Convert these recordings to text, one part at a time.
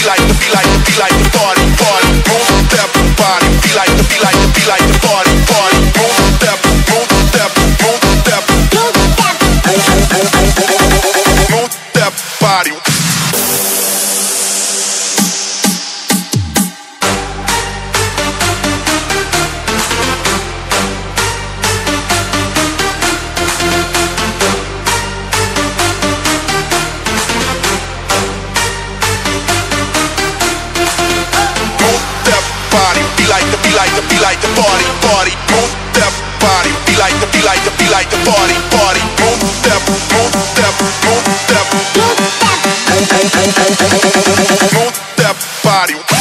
Be like the, be like the, be like the party, like the party, party, move that body. Be like the, be like the, be like the party, party, move that, move that, move that, move that, move that body.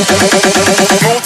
Boom.